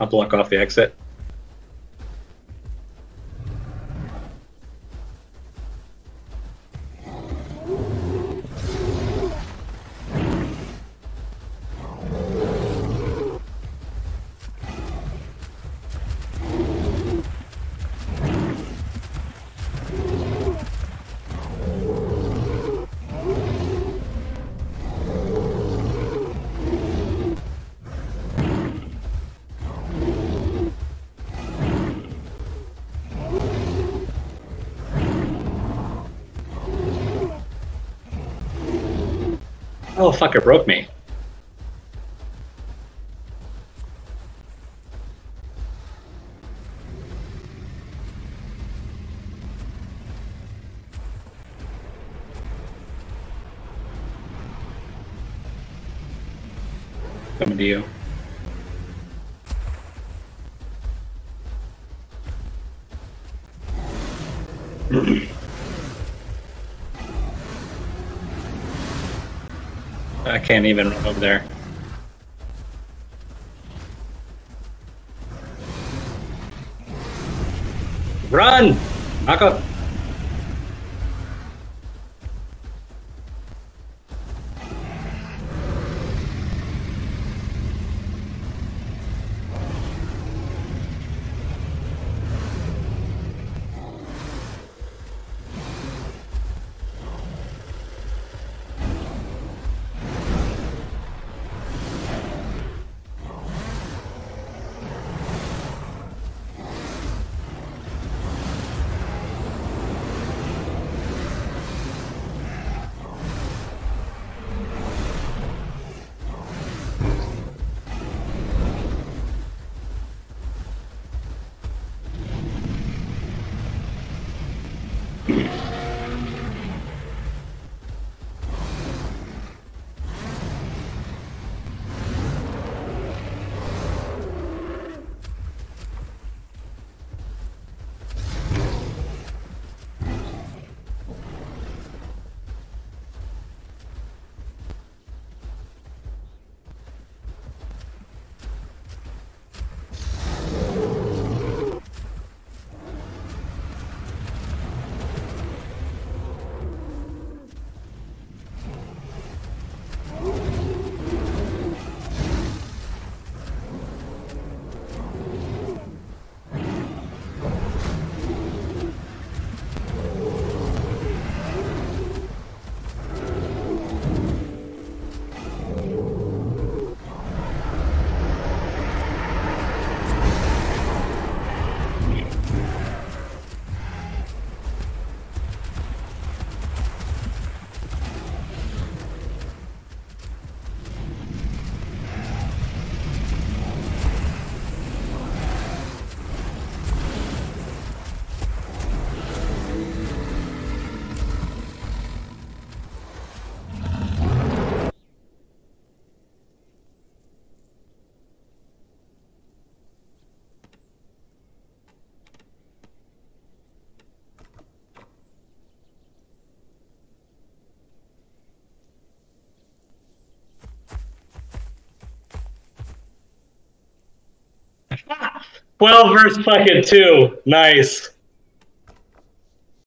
I'll block off the exit. Oh fuck! It broke me. Coming to you. I can't even run over there. Run! Knock up. Mm-hmm. Twelve verse fucking two. Nice.